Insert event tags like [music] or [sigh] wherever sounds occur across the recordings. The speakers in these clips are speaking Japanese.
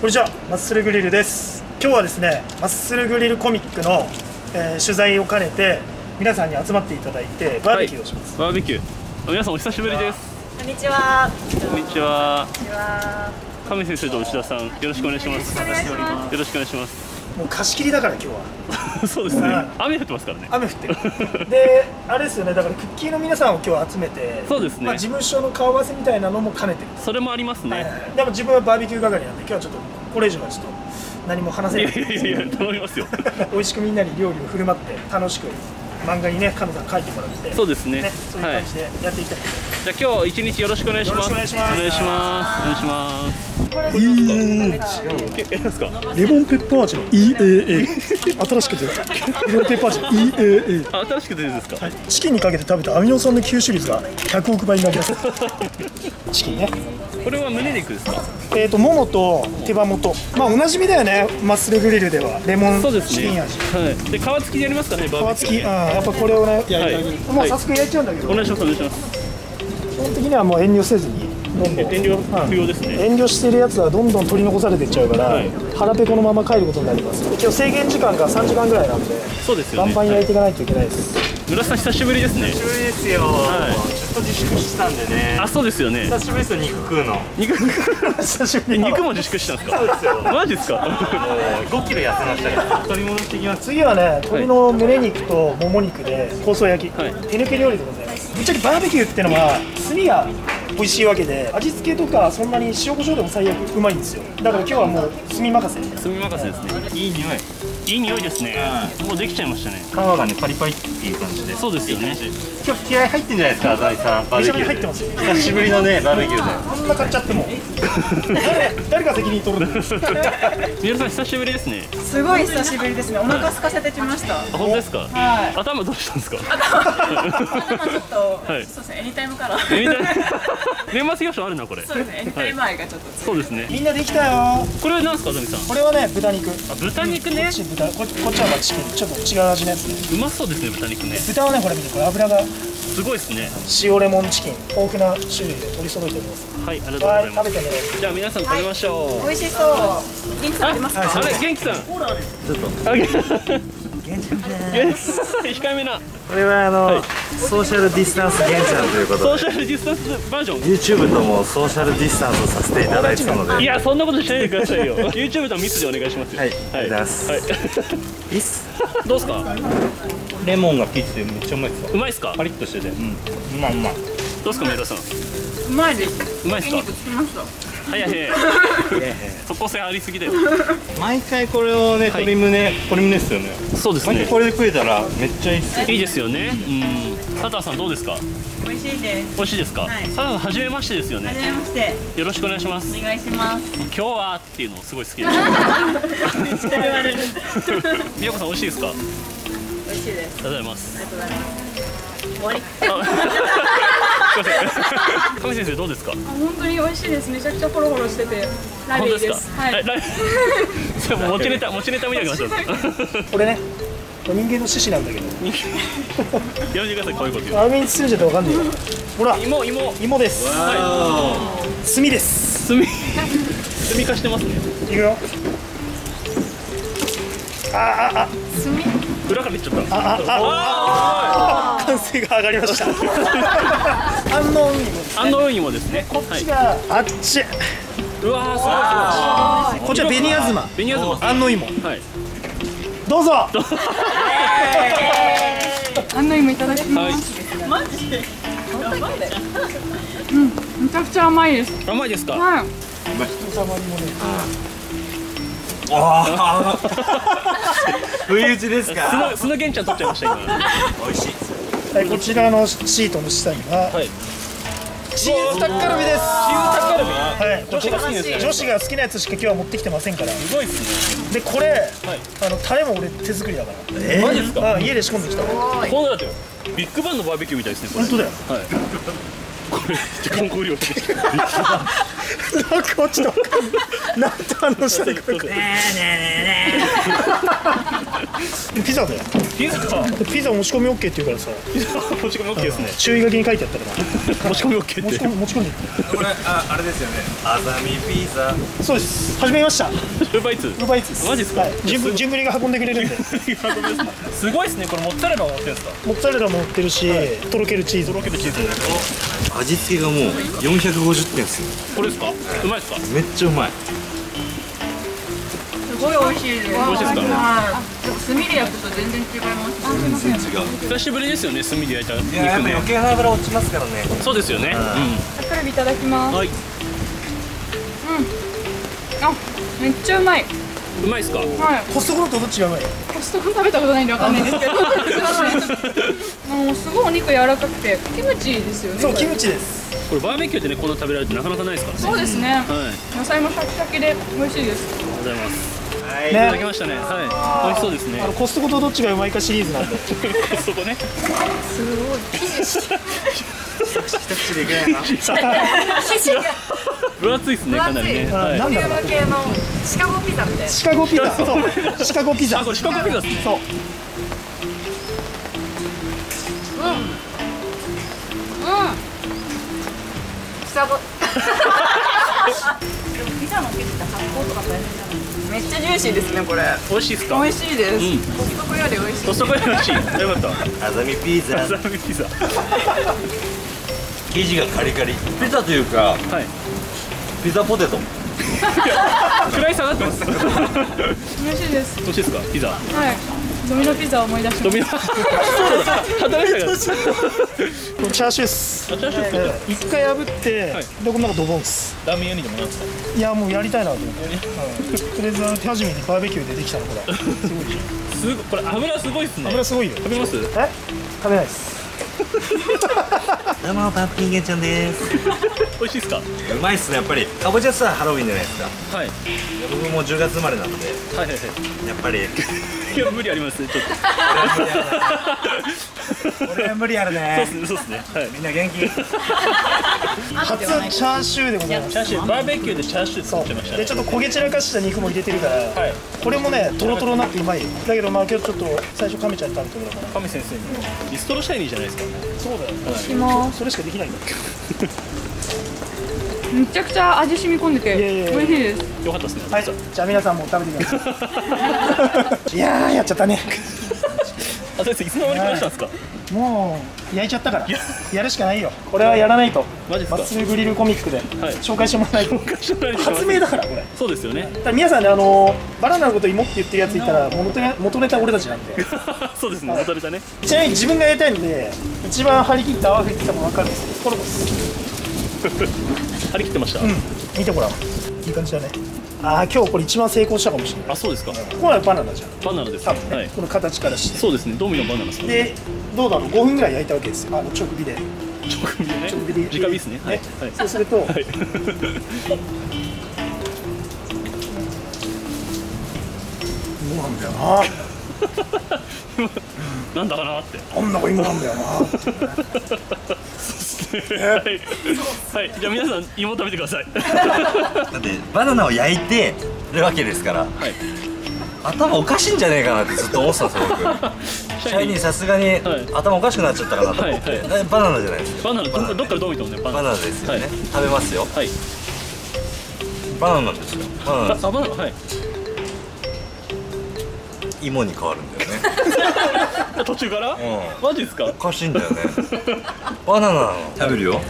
こんにちは。マッスルグリルです。今日はですねマッスルグリルコミックの、えー取材を兼ねて皆さんに集まっていただいてバーベキューをします、バーベキュー。皆さんお久しぶりです。こんにちは。こんにちは。こんにちは。亀先生と内田さんよろしくお願いします。お願いします。よろしくお願いしますもう貸し切りだから今日は。[laughs] そうですね。はい。雨降ってますからね。雨降ってる。[laughs] であれですよね。だからクッキーの皆さんを今日集めてそうですねまあ、事務所の顔合わせみたいなのも兼ねてる。それもありますねはいはいはい。でも自分はバーベキュー係なんで今日はちょっとこれ以上はちょっと何も話せないいやいやいや頼みますよ。[laughs] 美味しくみんなに料理を振る舞って楽しく漫画にね亀さん書いてもらってそうですねそういうはい感じでやっていきたい、じゃあ今日一日よろしくお願いします。よろしくお願いします。お願いしますお願いいいええなんですかレモンペッパー味の EAA 新しく出たレモンペッパー味 EAA 新しく出るんですかはいチキンにかけて食べたアミノ酸の吸収率が100億倍になりますチキンねこれは胸肉ですかえーとももと手羽元まあおなじみだよねマッスルグリルではレモンそうですねチキン味はいで皮付きでやりますかねバーベキュー皮付き、うん、やっぱこれをね焼いてあげる、はいもう早速焼いちゃうんだけど、お願いしますお願いします基本的にはもう遠慮せずにどんどん遠慮不要ですね。遠慮してるやつはどんどん取り残されていっちゃうから、はい。腹ペコのまま帰ることになります。今日制限時間が3時間ぐらいなんでそうですよね。バンバン焼いていかないといけないです、村瀬さん久しぶりですね。久しぶりですよ、はい。ずっと自粛してたんでね。あそうですよね。久しぶりですよ肉食うの。も肉久しぶり。に肉も自粛したんですか？マジですか？う5キロ痩せましたから取り戻してきます。次はね鶏の胸肉ともも肉で香草焼き、はい。手抜き料理でございます。ぶっちゃけバーベキューってのは炭が美味しいわけで味付けとかそんなに塩コショウでも最悪うまいんですよ。だから今日はもう炭任せ。炭任せですね。いい匂い。いい匂いですね。もうできちゃいましたね。皮がねパリパリっていう感じで。そうですよね。今日気合入ってんじゃないですか浅井さんバーベキューめちゃめちゃ入ってますよ。久しぶりのねバーベキューで。あんな買っちゃっても。誰 [laughs] 誰が責任取るんですか宮田さん久しぶりですね。すごい久しぶりですね。お腹空かせてきました。あ本当ですか？はい。頭どうしたんですか？頭ちょっと、はい。そうですね。エニタイムから。えみたいな年末行商あるなこれ。そうですね。エニタイム愛がちょっと。そうですね。みんなできたよ。これは何ですかあざみさんこれはね豚肉。こあ豚肉ね。っち豚ここっちはまあチキンちょっと違う味のやつね。うまそうですね豚肉ね。豚はねこれ見てこれ油がすごいですね。塩レモンチキン豊富な種類で取り揃えております。はいありがとうごはいざいます。食べてね。じゃあ皆さん食べましょう。美味しそう。元気さんありますか？あれ元気さん。ちょっとあ [laughs] げ控えめな。これはあの、はい。ソーシャルディスタンス現ちゃんというこソとで。ーシャルディスタンスバージョン。YouTube ともソーシャルディスタンスをさせていただいてたので。いやそんなことしないでくださいよ。YouTube とは密でお願いしますよ。はい。ありがとうございます。はい。いいっす。どうですか？レモンが効いててめっちゃうまいですようまいですか？パリッとしてて。うん。うまいうまいどうですか宮田さん？ううまいです。まいですか？つきました。早い即効性ありすぎだよ。毎回これをねはい。鶏胸鶏胸っすよね。そうですね。毎回これで食えたらめっちゃいいっすよ。いいですよね。うん。佐藤さんどうですか？美味しいです。美味しいですか、はい。佐藤さん初めましてですよはね。じめまして。よろしくお願いします。お願いします。今日はっていうのすごい好きです。めっちゃ言われる。美代子さん美味しいですか？あり美味しいです。がとうございます。ありがとうございます。終わり。[laughs] あすいません亀先生どうですか？本当に美味しいです。めちゃくちゃホロホロしてて、ラリーです。はい。ライそれもう持ちネタ [laughs] 持ちネタみたいになっちゃったこれね人間の獅子なんだけど。[laughs] やめてくださいこういうこと言う。あめに包んじゃってわかんないからほら芋芋。芋です。は炭です。い炭。[laughs] 炭化してますね。いくよ。あああ裏からいっちゃった。あああ完成が上がりました。安納ウニもです安納ウニもですね。こっちが、あっち。うわーすごいすごい。こっちは紅あずま紅あずま安納芋。はい。どうぞ。あんの芋いただきはい。ます。うん、めちゃくちゃ甘いです。甘いですか？はい。[laughs] 不意打ちです素かの素の玄ちゃん取っちゃいました今。美味しい。はいこちらのシートの下には、はい。チーズタッカルビです。チー。ズタッカルビ？はい。女子が好きですね。女子が好きなやつしか今日は持ってきてませんから。すごいっすでこれ、あのタレも俺手作りだから。ねマジですか？あ家で仕込んできた。こうなってよビッグバンのバーベキューみたいですねこれ。本当だよ。はい。これ観光料理なんかちょっとなんて反応したらいいか分かんないピザだよ。ピザ？ピザ持ち込み OK って言うからさ。持ち込み OK ですね。注意書きに書いてあったから。持ち込み OK って。持ち込み持ち込んでこれああれですよね。あざみピザ。そうです。始めました。ウーバーイーツ？ウーバーイーツマジっすか？はい。順繰順繰りが運んでくれるんで。[laughs] すごいですね。これモッツァレラも持ってるんですかモッツァレラも乗ってるし、とろけるチーズ。とろけるチーズ。味付けがもう450点ですよ。これですか？うまいですか？めっちゃうまい。すごい美味しいです。美味しいですか？炭で焼くと全然違います全然違う久しぶりですよね炭で焼いた肉いややっぱね。余計な油落ちますからね。そうですよね。タッカルビいただきます。うん。はいあめっちゃうまい。うまいですか？はい。コストコのとどっちがうまい？コストコ食べたことないんでわかんないんですけど。もう [laughs] すごいお肉柔らかくてキムチですよねそうキムチです。これバーベキューでねこんな食べられるってなかなかないですからね。そうですね。はい。野菜もシャキシャキで美味しいです。ありがとうございますはいいただきねましたね。はい。美味しそうですね。あのコストコとどっちがうまいかシリーズなんで。そこね。[laughs] 一口でいけないな。[laughs] 分厚いですねかなりね。あはい。なんだろう。シカゴピザみたいな。シカゴピザ。そう。シカゴピザあこれ四角ピザですね。そう。シカゴでもピザの生地って発酵とか大変じゃないめっちゃジューシーですねこれ。美味しいですか？美味しいです、うん。コストコより美味しい。コストコより美味しい。よかったあざみピザ。アザミピザ。生地がカリカリ。ピザというかはい。ピザポテト。位下がってます [laughs] 美味しいです。美味しいですか？ピザ。はいドミノピザを思い出しましドミノ。[laughs] そうだ。働いてた [laughs] チャーシューです。一回破って、はい。でこの中ドボンっす。ラーメン屋にでもなんですかいやもうやりたいなと思って、うん、とりあえずあの手始めにバーベキューでできたのこれすごい。じすごい。これ油すごい。ですね油すごいよ。食べます？え？食べないです。どうもパンピンゲンちゃんです。美味しいですか？はうまいっすねやっぱり。かぼちゃさハロウィンじゃないですかいはい。僕も10月生まれなんで。はいはい。やっぱりいや無理ありますちょっと。これは無理あるそうねですねそうですね。はい。みんな元気。[laughs] 初チャーシューでございます。チャーシューバーベキューでチャーシュー作ってましたね。でちょっと焦げ散らかした肉も入れてるから、はい。これもねトロトロになってうまい。よだけどまあ今日ちょっと最初噛めちゃったってことだから神先生に。リストロシャイニーじゃないですかそうだよ、たも。それしかできないんだ。うめちゃくちゃ味染み込んでて美味しいです。よかったですね。はいじゃあ皆さんも食べてくださいいやーやっちゃったね。あ先生いつの間に来ましたんですか？もう焼いちゃったから。やるしかないよ。これはやらないと。マジっすか？マッスルグリルコミックで。はい。紹介してもらわないと発明だからこれ。だそうですよね。皆さんねあのバナナのこと芋って言ってるやついたら元ネ元ネタ俺たちなんで。[laughs] そうですね。元ネタね。ちなみに自分がやりたいんで一番張り切って泡吹いてたの分かるんですけどこれです張り切ってました、うん。見てごらん。いい感じだね。ああ今日これ一番成功したかもしれない。あそうですか。ここはバナナじゃん。バナナです多分ね、はい。この形からして。そうですね。ドミノバナナですかね。でどうだろう？5分ぐらい焼いたわけですよ。あの直火で。直火でね。直火で。直火ですね。はい、はい。そうすると、はい。[laughs] 芋なんだよな [laughs] なんだかなって。なんだか芋なんだよな。はい、はい、じゃあ皆さん芋食べてください。だってバナナを焼いてるわけですから。はい。頭おかしいんじゃねえかなってずっと思ってたんですよ僕。シャイニーさすがにはい。頭おかしくなっちゃったかなと思って、はいえバナナじゃないですバナナどどっからどう見てもねババナナですよね、はい。食べますよ。はい。バナナなんですよ。バナナ。ああバナナはい。芋に変わるんだよね [laughs] 途中から、ん。マジですか？おかしいんだよね。[laughs] バナナ。なの食べるよ。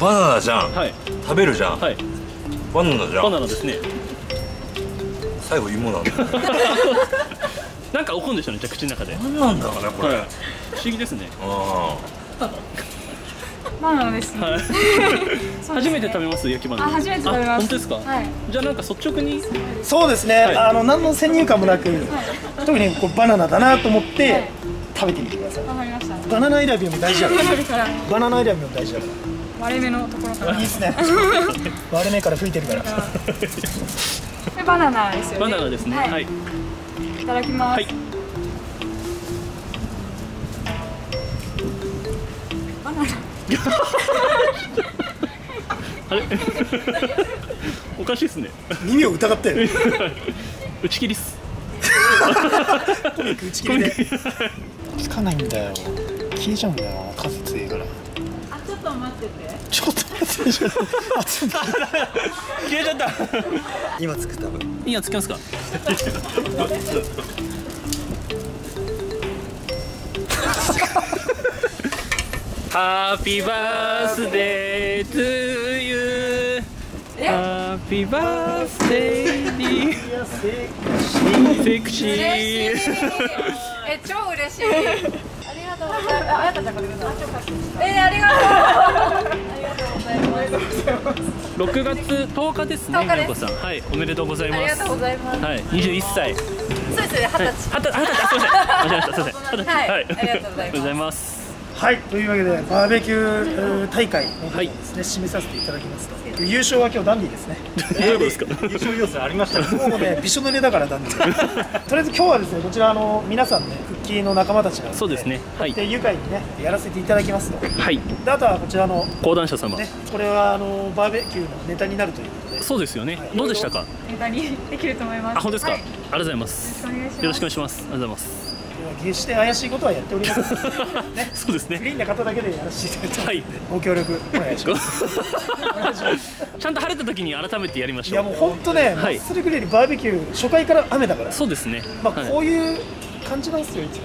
バナナじゃん、はい。食べるじゃん、はい。バナナじゃん。バナナですね。最後芋なんだよ [laughs] なんか起こるんでしょうねじゃあ口の中で。何なんだろうねこれ、はい。不思議ですね。あバナナですね。はい。[laughs] ね。初めて食べます焼きバナナあ初めて食べます。あ本当ですか、はい。じゃあなんか率直に。そうですね、はい。あの何の先入観もなく、特にこうバナナだなと思って、はい。食べてみてください。わかりました。バナナ選びも大事だから。バナナ選びも大事だか割れ目のところからら。いいっすね。[laughs] 割れ目から吹いてるから。[laughs] でバナナですよね。バナナですね。はい、はい。い、ただきます、はい。バナナあれ？おかしいですね。耳を疑ってる。打ち切りっす。コミック打ち切りでつかないんだよ。消えちゃうんだよ。な数強いから。あちょっと待ってて。ちょっと待って。ちょっとあちょっと消えちゃった。今作ったの。いいやつきますか？ハッピーバースデートゥーユーハッピーバースデーディーセクシーえ超嬉しい。ありがとう。ございますああやたちゃんこれくださいえー、ありがとう。ありがとうございます。6月10日ですね10日です。みなこさん。はいおめでとうございます。ありがとうございます。はい21歳。そうですね二十歳。はい、はた、はた、あすみません。間違えました。すみません。二十歳。はい。はい、ありがとうございます [laughs] はいというわけでバーベキュー大会の方をですね、締めさせていただきますと優勝は今日ダンディですねどういうことですか？[laughs] 優勝要素ありましたねもうねびしょ濡れだからダンディ [laughs] とりあえず今日はですねこちらあの皆さんねクッキーの仲間たちがそうですねはいで愉快にねやらせていただきますとはい、であとはこちらの講談社様。ねこれはあのバーベキューのネタになるということでそうですよね。どうでしたか？ネタにできると思いますあ、本当ですか？はいありがとうございます。よろしくお願いしますよろしくお願いします。ありがとうございます。決して怪しいことはやっておりません。[laughs] ね。そうですね。クリーンな方だけでやらせていただいて。ますはい。ご協力お願いします。[laughs] ちゃんと晴れた時に改めてやりましょう。いやもう本当ね、はい。マッスルグリルバーベキュー初回から雨だから。そうですね。まあはい。こういう感じなんですよいつも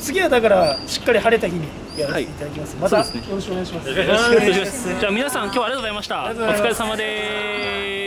次はだからしっかり晴れた日にやらせていただきます、またよろしくお願いします。よろしくお願いします。じゃあ皆さん今日はありがとうございました。お疲れ様です。